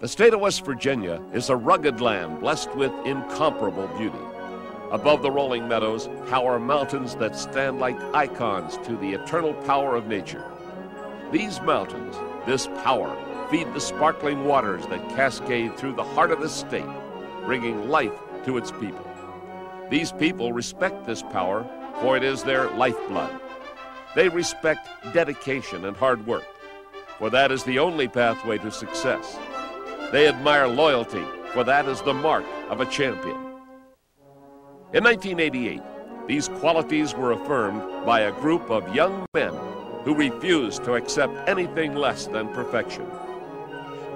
The state of West Virginia is a rugged land blessed with incomparable beauty. Above the rolling meadows tower mountains that stand like icons to the eternal power of nature. These mountains, this power, feed the sparkling waters that cascade through the heart of the state, bringing life to its people. These people respect this power, for it is their lifeblood. They respect dedication and hard work, for that is the only pathway to success. They admire loyalty, for that is the mark of a champion. In 1988, these qualities were affirmed by a group of young men who refused to accept anything less than perfection.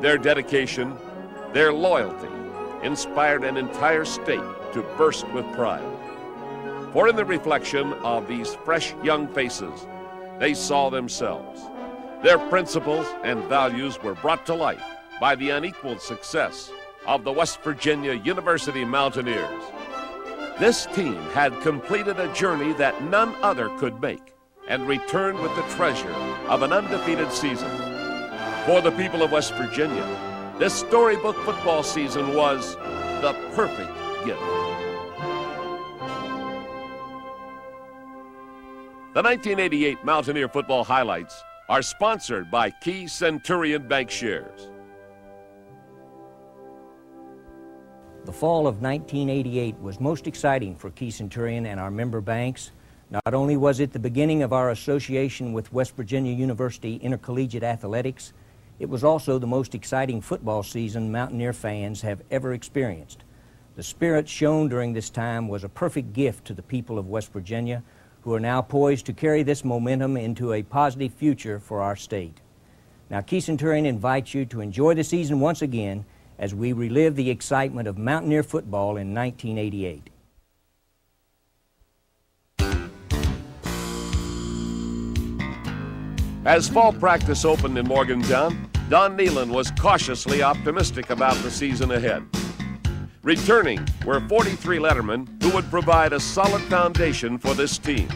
Their dedication, their loyalty, inspired an entire state to burst with pride. For in the reflection of these fresh young faces, they saw themselves. Their principles and values were brought to light by the unequaled success of the West Virginia University Mountaineers. This team had completed a journey that none other could make and returned with the treasure of an undefeated season. For the people of West Virginia, this storybook football season was the perfect gift. The 1988 Mountaineer football highlights are sponsored by Key Centurion Bancshares. The fall of 1988 was most exciting for Key Centurion and our member banks. Not only was it the beginning of our association with West Virginia University Intercollegiate Athletics, it was also the most exciting football season Mountaineer fans have ever experienced. The spirit shown during this time was a perfect gift to the people of West Virginia, who are now poised to carry this momentum into a positive future for our state. Now, Key Centurion invites you to enjoy the season once again as we relive the excitement of Mountaineer football in 1988. As fall practice opened in Morgantown, Don Nehlen was cautiously optimistic about the season ahead. Returning were 43 lettermen who would provide a solid foundation for this team.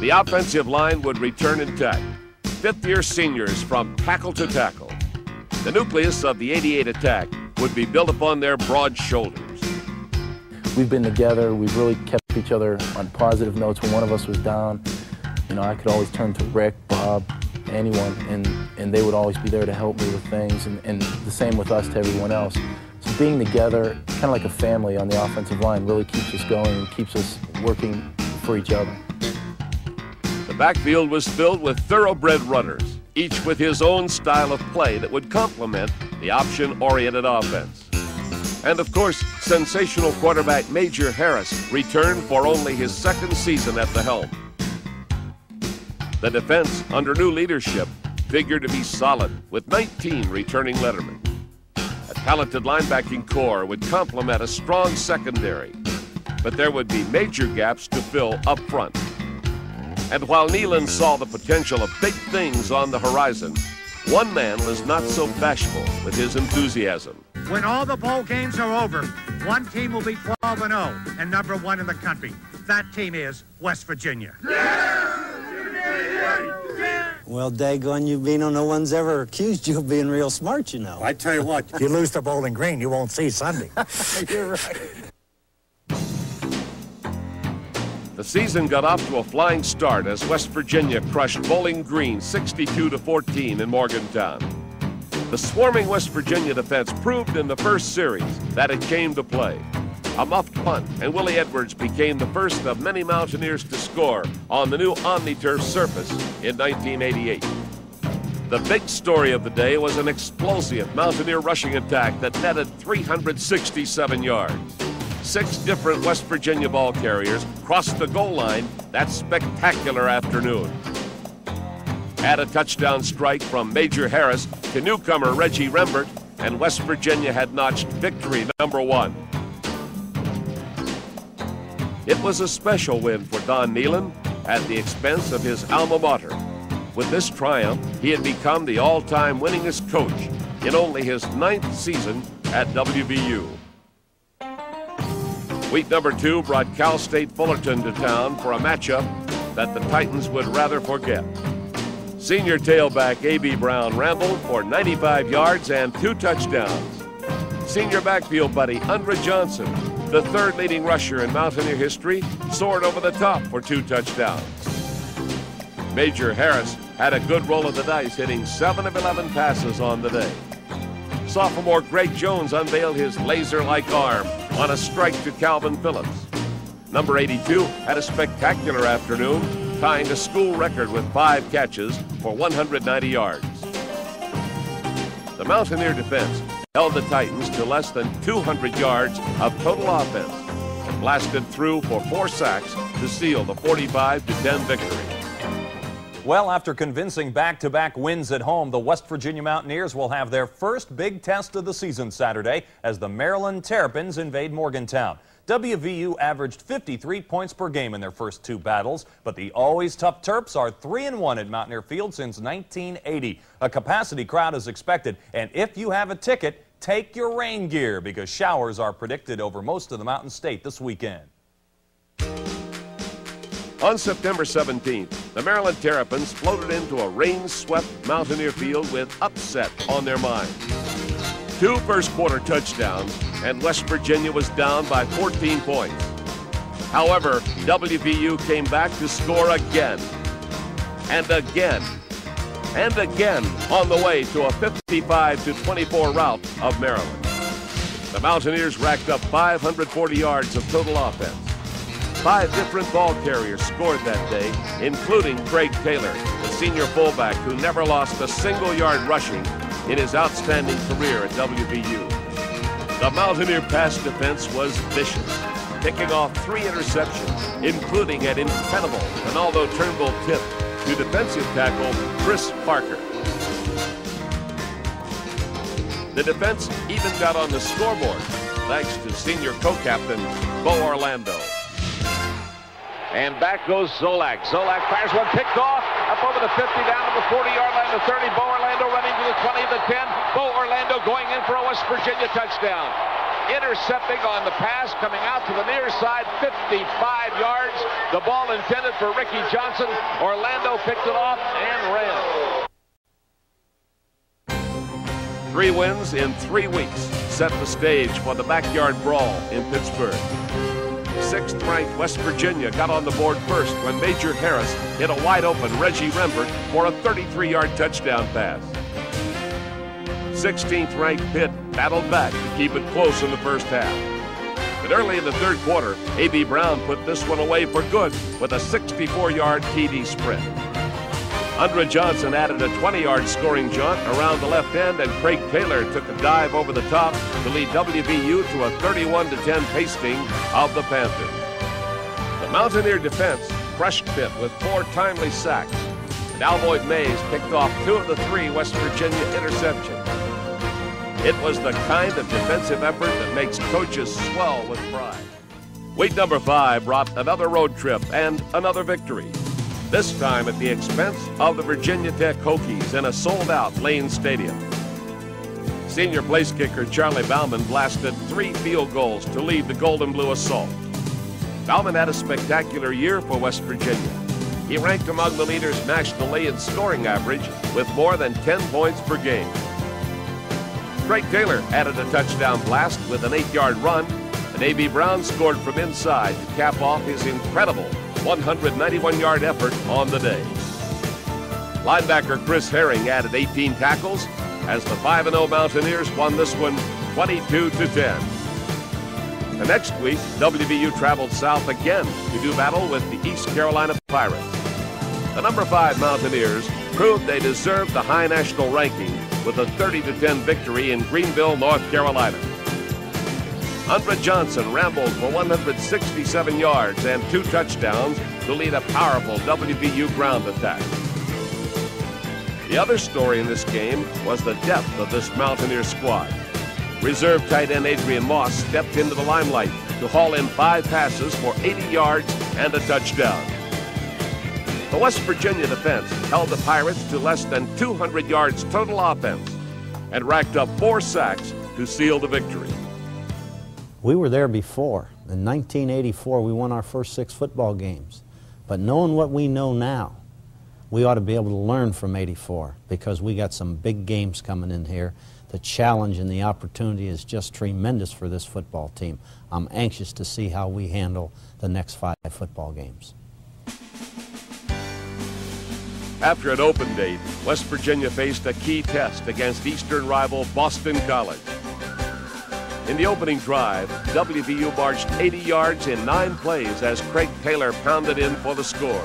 The offensive line would return intact. Fifth year seniors from tackle to tackle. The nucleus of the 88 attack would be built upon their broad shoulders. We've been together. We've really kept each other on positive notes. When one of us was down, you know, I could always turn to Rick, Bob, anyone, and, and they would always be there to help me with things, and, and the same with us to everyone else. So being together, kind of like a family on the offensive line, really keeps us going and keeps us working for each other. The backfield was filled with thoroughbred runners each with his own style of play that would complement the option oriented offense. And of course, sensational quarterback Major Harris returned for only his second season at the helm. The defense, under new leadership, figured to be solid with 19 returning lettermen. A talented linebacking corps would complement a strong secondary, but there would be major gaps to fill up front. And while Nehlen saw the potential of big things on the horizon, one man was not so bashful with his enthusiasm. When all the bowl games are over, one team will be 12 and 0 and number one in the country. That team is West Virginia. Well, daggone you, Vino, no one's ever accused you of being real smart, you know. I tell you what, if you lose to Bowling Green, you won't see Sunday. You're right. The season got off to a flying start as West Virginia crushed Bowling Green 62 to 14 in Morgantown. The swarming West Virginia defense proved in the first series that it came to play. A muffed punt, and Willie Edwards became the first of many Mountaineers to score on the new OmniTurf surface in 1988. The big story of the day was an explosive Mountaineer rushing attack that netted 367 yards six different West Virginia ball carriers crossed the goal line that spectacular afternoon. Add a touchdown strike from Major Harris to newcomer Reggie Rembert, and West Virginia had notched victory number one. It was a special win for Don Nehlen at the expense of his alma mater. With this triumph, he had become the all-time winningest coach in only his ninth season at WVU. Week number two brought Cal State Fullerton to town for a matchup that the Titans would rather forget. Senior tailback A.B. Brown rambled for 95 yards and two touchdowns. Senior backfield buddy Undra Johnson, the third leading rusher in Mountaineer history, soared over the top for two touchdowns. Major Harris had a good roll of the dice, hitting 7 of 11 passes on the day. Sophomore Greg Jones unveiled his laser-like arm on a strike to Calvin Phillips. Number 82 had a spectacular afternoon, tying a school record with five catches for 190 yards. The Mountaineer defense held the Titans to less than 200 yards of total offense and blasted through for four sacks to seal the 45 10 victory. Well, after convincing back-to-back wins at home, the West Virginia Mountaineers will have their first big test of the season Saturday as the Maryland Terrapins invade Morgantown. WVU averaged 53 points per game in their first two battles, but the always tough Terps are 3 and 1 at Mountaineer Field since 1980. A capacity crowd is expected, and if you have a ticket, take your rain gear because showers are predicted over most of the Mountain State this weekend. On September 17th, the Maryland Terrapins floated into a rain-swept Mountaineer field with upset on their mind. Two first quarter touchdowns, and West Virginia was down by 14 points. However, WVU came back to score again, and again, and again on the way to a 55-24 rout of Maryland. The Mountaineers racked up 540 yards of total offense. Five different ball carriers scored that day, including Craig Taylor, the senior fullback who never lost a single yard rushing in his outstanding career at WVU. The Mountaineer pass defense was vicious, picking off three interceptions, including an incredible Renaldo Turnbull tip to defensive tackle Chris Parker. The defense even got on the scoreboard thanks to senior co-captain Bo Orlando. And back goes Zolak. Zolak fires one, picked off, up over the 50, down to the 40-yard line, the 30. Bo Orlando running to the 20, the 10. Bo Orlando going in for a West Virginia touchdown. Intercepting on the pass, coming out to the near side, 55 yards. The ball intended for Ricky Johnson. Orlando picked it off and ran. Three wins in three weeks set the stage for the backyard brawl in Pittsburgh. Sixth-ranked West Virginia got on the board first when Major Harris hit a wide-open Reggie Rembert for a 33-yard touchdown pass. 16th-ranked Pitt battled back to keep it close in the first half. But early in the third quarter, A.B. Brown put this one away for good with a 64-yard TD sprint. Undra Johnson added a 20-yard scoring jaunt around the left end, and Craig Taylor took a dive over the top to lead WVU to a 31-10 pasting of the Panthers. The Mountaineer defense crushed Pitt with four timely sacks, and Alvoid Mays picked off two of the three West Virginia interceptions. It was the kind of defensive effort that makes coaches swell with pride. Week number five brought another road trip and another victory this time at the expense of the Virginia Tech Hokies in a sold-out Lane Stadium. Senior place kicker Charlie Baumann blasted three field goals to lead the Golden Blue assault. Baumann had a spectacular year for West Virginia. He ranked among the leaders nationally in scoring average with more than 10 points per game. Craig Taylor added a touchdown blast with an eight-yard run, and A.B. Brown scored from inside to cap off his incredible 191-yard effort on the day. Linebacker Chris Herring added 18 tackles as the 5-0 Mountaineers won this one 22 to 10. The next week, WVU traveled south again to do battle with the East Carolina Pirates. The number 5 Mountaineers proved they deserved the high national ranking with a 30 to 10 victory in Greenville, North Carolina. Undra Johnson rambled for 167 yards and two touchdowns to lead a powerful WVU ground attack. The other story in this game was the depth of this Mountaineer squad. Reserve tight end Adrian Moss stepped into the limelight to haul in five passes for 80 yards and a touchdown. The West Virginia defense held the Pirates to less than 200 yards total offense and racked up four sacks to seal the victory. We were there before. In 1984, we won our first six football games. But knowing what we know now, we ought to be able to learn from 84 because we got some big games coming in here. The challenge and the opportunity is just tremendous for this football team. I'm anxious to see how we handle the next five football games. After an open date, West Virginia faced a key test against Eastern rival Boston College. In the opening drive, WVU marched 80 yards in nine plays as Craig Taylor pounded in for the score.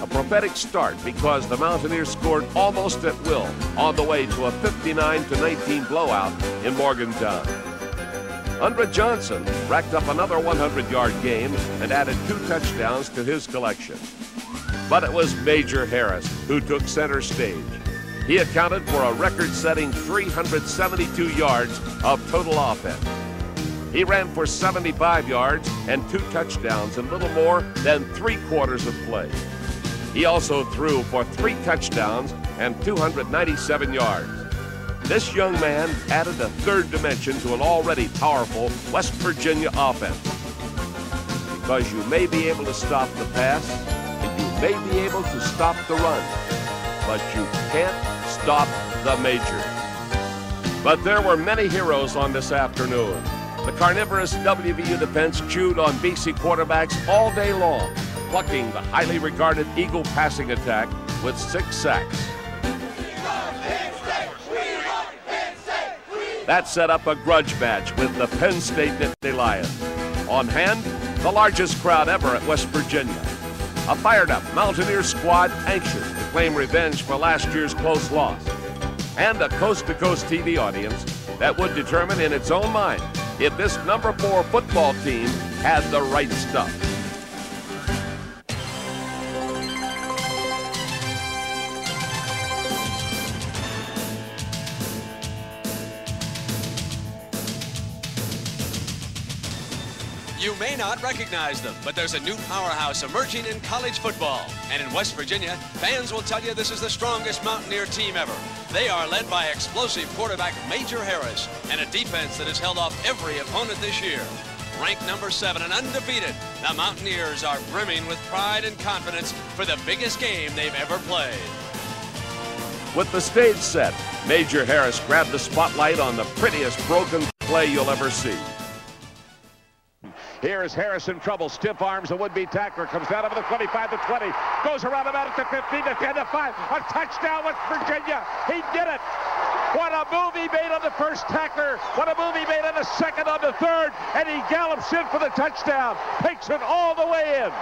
A prophetic start because the Mountaineers scored almost at will on the way to a 59 19 blowout in Morgantown. Undra Johnson racked up another 100 yard game and added two touchdowns to his collection. But it was Major Harris who took center stage. He accounted for a record setting 372 yards of total offense. He ran for 75 yards and two touchdowns in little more than three quarters of play. He also threw for three touchdowns and 297 yards. This young man added a third dimension to an already powerful West Virginia offense. Because you may be able to stop the pass, and you may be able to stop the run, but you can't stop the major. But there were many heroes on this afternoon. The carnivorous WVU defense chewed on BC quarterbacks all day long, plucking the highly regarded Eagle passing attack with six sacks. That set up a grudge match with the Penn State Nittany Lions. On hand, the largest crowd ever at West Virginia. A fired up Mountaineer squad anxious claim revenge for last year's close loss. And a coast to coast TV audience that would determine in its own mind if this number four football team had the right stuff. You may not recognize them, but there's a new powerhouse emerging in college football. And in West Virginia, fans will tell you this is the strongest Mountaineer team ever. They are led by explosive quarterback Major Harris and a defense that has held off every opponent this year. Ranked number seven and undefeated, the Mountaineers are brimming with pride and confidence for the biggest game they've ever played. With the stage set, Major Harris grabbed the spotlight on the prettiest broken play you'll ever see. Here is Harris in trouble. Stiff arms the would-be tackler. Comes down over the 25 to 20. Goes around about at the 15 to 10 to 5. A touchdown with Virginia. He did it. What a move he made on the first tackler. What a move he made on the second, on the third. And he gallops in for the touchdown. Takes it all the way in.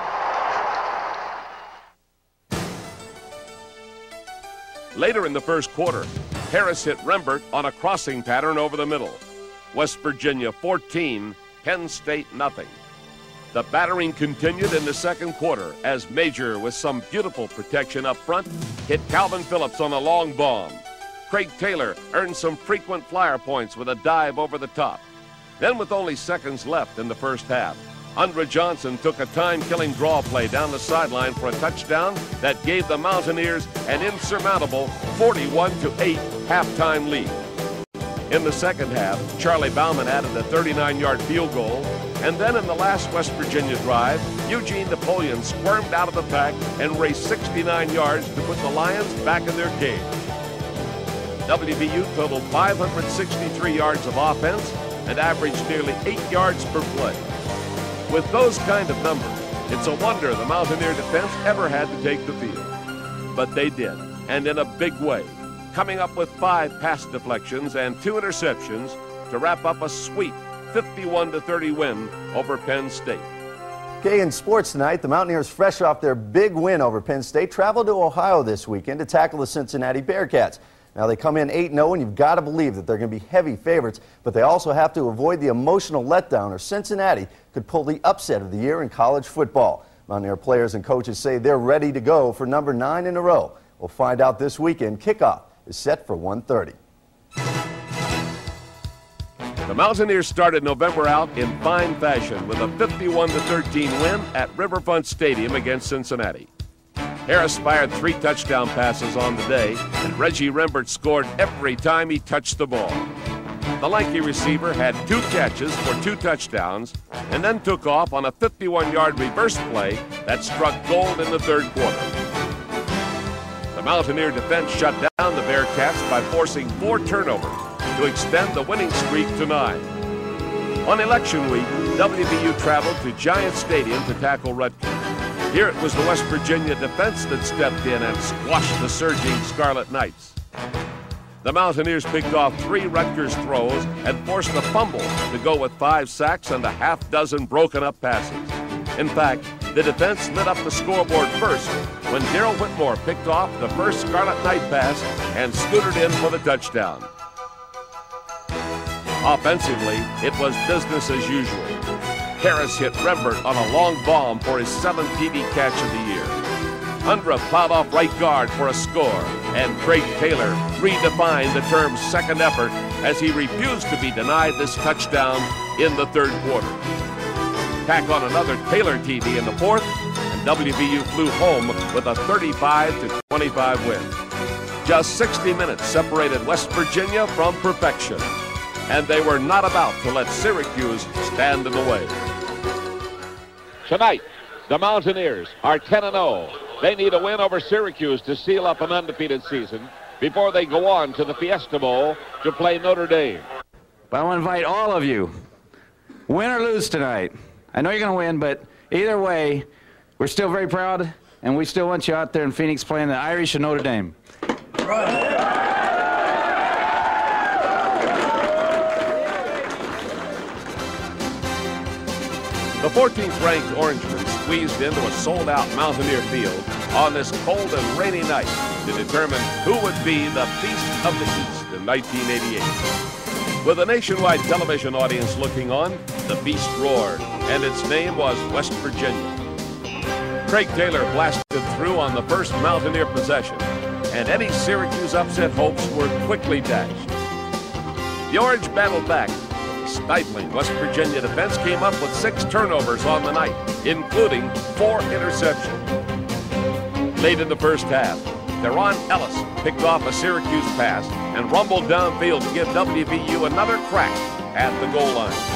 Later in the first quarter, Harris hit Rembert on a crossing pattern over the middle. West Virginia 14, Penn State nothing. The battering continued in the second quarter as Major, with some beautiful protection up front, hit Calvin Phillips on a long bomb. Craig Taylor earned some frequent flyer points with a dive over the top. Then, with only seconds left in the first half, Undra Johnson took a time-killing draw play down the sideline for a touchdown that gave the Mountaineers an insurmountable 41 to 8 halftime lead. In the second half, Charlie Baumann added a 39-yard field goal, and then in the last West Virginia drive, Eugene Napoleon squirmed out of the pack and raced 69 yards to put the Lions back in their game. WVU totaled 563 yards of offense and averaged nearly 8 yards per play. With those kind of numbers, it's a wonder the Mountaineer defense ever had to take the field. But they did, and in a big way, coming up with five pass deflections and two interceptions to wrap up a sweet 51 30 win over Penn State. Okay, in sports tonight, the Mountaineers, fresh off their big win over Penn State, travel to Ohio this weekend to tackle the Cincinnati Bearcats. Now, they come in 8 0, and you've got to believe that they're going to be heavy favorites, but they also have to avoid the emotional letdown, or Cincinnati could pull the upset of the year in college football. Mountaineer players and coaches say they're ready to go for number nine in a row. We'll find out this weekend. Kickoff is set for 1:30. The Mountaineers started November out in fine fashion with a 51 13 win at Riverfront Stadium against Cincinnati. Harris fired three touchdown passes on the day, and Reggie Rembert scored every time he touched the ball. The lanky receiver had two catches for two touchdowns and then took off on a 51 yard reverse play that struck gold in the third quarter. The Mountaineer defense shut down the Bearcats by forcing four turnovers to extend the winning streak to nine. On election week, WVU traveled to Giant Stadium to tackle Rutgers. Here it was the West Virginia defense that stepped in and squashed the surging Scarlet Knights. The Mountaineers picked off three Rutgers throws and forced a fumble to go with five sacks and a half dozen broken up passes. In fact, the defense lit up the scoreboard first when Daryl Whitmore picked off the first Scarlet Knight pass and scooted in for the touchdown. Offensively, it was business as usual. Harris hit Rembert on a long bomb for his seventh TD catch of the year. Undra plowed off right guard for a score, and Craig Taylor redefined the term second effort as he refused to be denied this touchdown in the third quarter. Tack on another Taylor TD in the fourth, and WVU flew home with a 35 to 25 win. Just 60 minutes separated West Virginia from perfection, and they were not about to let Syracuse stand in the way. Tonight, the Mountaineers are 10 0. They need a win over Syracuse to seal up an undefeated season before they go on to the Fiesta Bowl to play Notre Dame. But I want to invite all of you, win or lose tonight. I know you're going to win, but either way, we're still very proud, and we still want you out there in Phoenix playing the Irish and Notre Dame. The 14th ranked Orangemen squeezed into a sold out Mountaineer field on this cold and rainy night to determine who would be the Beast of the East in 1988. With a nationwide television audience looking on, the Beast roared, and its name was West Virginia. Craig Taylor blasted through on the first Mountaineer possession, and any Syracuse upset hopes were quickly dashed. The Orange battled back, stifling West Virginia defense came up with six turnovers on the night, including four interceptions. Late in the first half, Deron Ellis picked off a Syracuse pass and rumbled downfield to give WVU another crack at the goal line.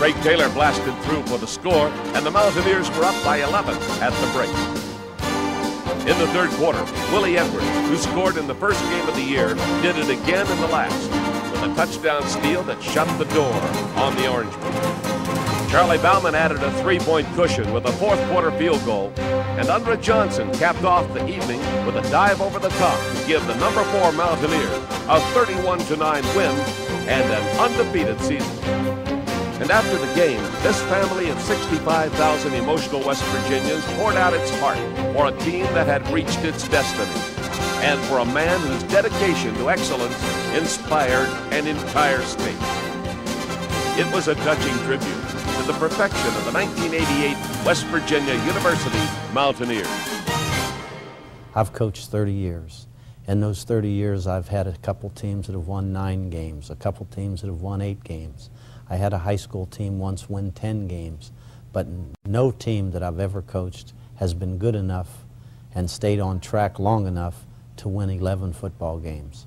Craig Taylor blasted through for the score, and the Mountaineers were up by 11 at the break. In the third quarter, Willie Edwards, who scored in the first game of the year, did it again in the last with a touchdown steal that shut the door on the Orange Bowl. Charlie Baumann added a three-point cushion with a fourth quarter field goal, and Undra Johnson capped off the evening with a dive over the top to give the number four Mountaineers a 31-9 win and an undefeated season. And after the game, this family of 65,000 emotional West Virginians poured out its heart for a team that had reached its destiny and for a man whose dedication to excellence inspired an entire state. It was a touching tribute to the perfection of the 1988 West Virginia University Mountaineers. I've coached 30 years. In those 30 years, I've had a couple teams that have won nine games, a couple teams that have won eight games. I had a high school team once win 10 games, but no team that I've ever coached has been good enough and stayed on track long enough to win 11 football games.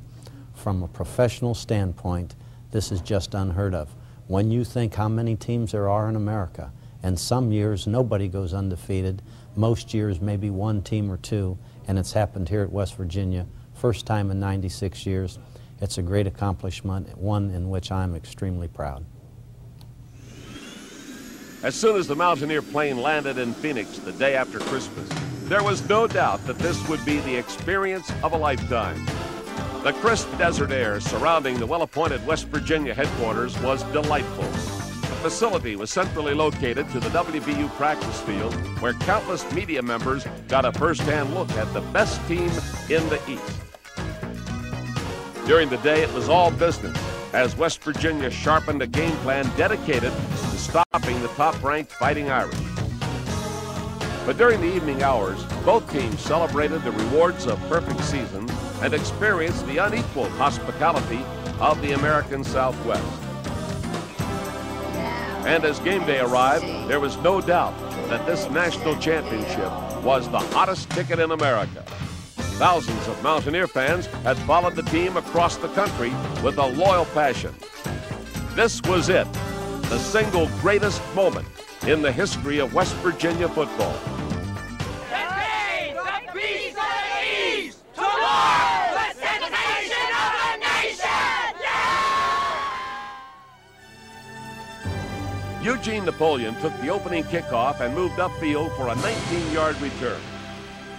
From a professional standpoint, this is just unheard of. When you think how many teams there are in America, and some years nobody goes undefeated, most years maybe one team or two, and it's happened here at West Virginia, first time in 96 years. It's a great accomplishment, one in which I'm extremely proud. As soon as the Mountaineer plane landed in Phoenix the day after Christmas, there was no doubt that this would be the experience of a lifetime. The crisp desert air surrounding the well-appointed West Virginia headquarters was delightful. The facility was centrally located to the WVU practice field where countless media members got a first-hand look at the best team in the East. During the day, it was all business as West Virginia sharpened a game plan dedicated stopping the top-ranked Fighting Irish. But during the evening hours, both teams celebrated the rewards of perfect seasons and experienced the unequaled hospitality of the American Southwest. And as game day arrived, there was no doubt that this national championship was the hottest ticket in America. Thousands of Mountaineer fans had followed the team across the country with a loyal passion. This was it, the single greatest moment in the history of West Virginia football. Eugene Napoleon took the opening kickoff and moved upfield for a 19-yard return.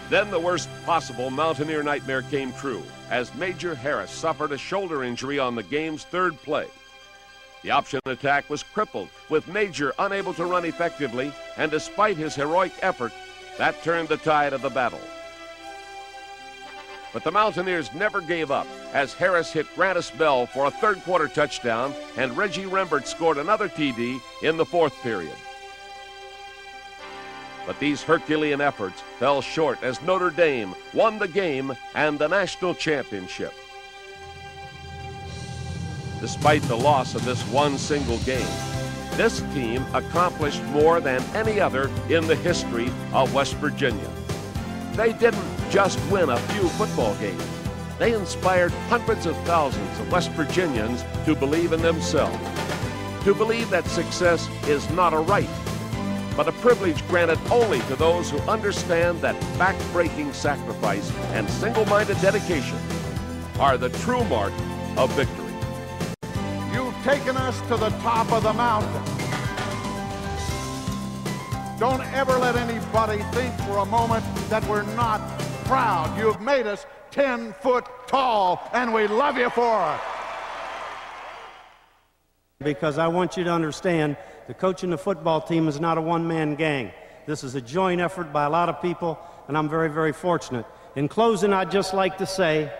Then the worst possible Mountaineer nightmare came true as Major Harris suffered a shoulder injury on the game's third play. The option attack was crippled, with Major unable to run effectively, and despite his heroic effort, that turned the tide of the battle. But the Mountaineers never gave up as Harris hit Grantis Bell for a third quarter touchdown and Reggie Rembert scored another TD in the fourth period. But these Herculean efforts fell short as Notre Dame won the game and the national championship. Despite the loss of this one single game, this team accomplished more than any other in the history of West Virginia. They didn't just win a few football games. They inspired hundreds of thousands of West Virginians to believe in themselves, to believe that success is not a right, but a privilege granted only to those who understand that back-breaking sacrifice and single-minded dedication are the true mark of victory. Taken us to the top of the mountain. Don't ever let anybody think for a moment that we're not proud. You've made us 10 foot tall, and we love you for it. Because I want you to understand the coaching the football team is not a one man gang. This is a joint effort by a lot of people, and I'm very, very fortunate. In closing, I'd just like to say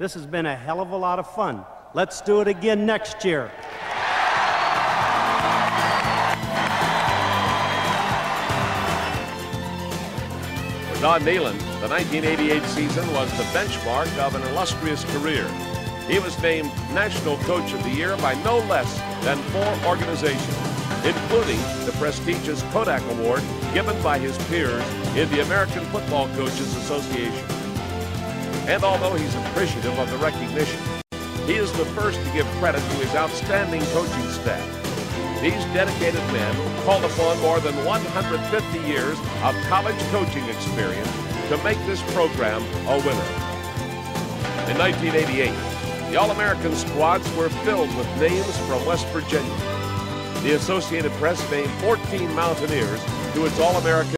this has been a hell of a lot of fun. Let's do it again next year. For Don Nehlen, the 1988 season was the benchmark of an illustrious career. He was named National Coach of the Year by no less than four organizations, including the prestigious Kodak Award given by his peers in the American Football Coaches Association. And although he's appreciative of the recognition, he is the first to give credit to his outstanding coaching staff. These dedicated men called upon more than 150 years of college coaching experience to make this program a winner. In 1988, the All-American squads were filled with names from West Virginia. The Associated Press named 14 Mountaineers to its All-American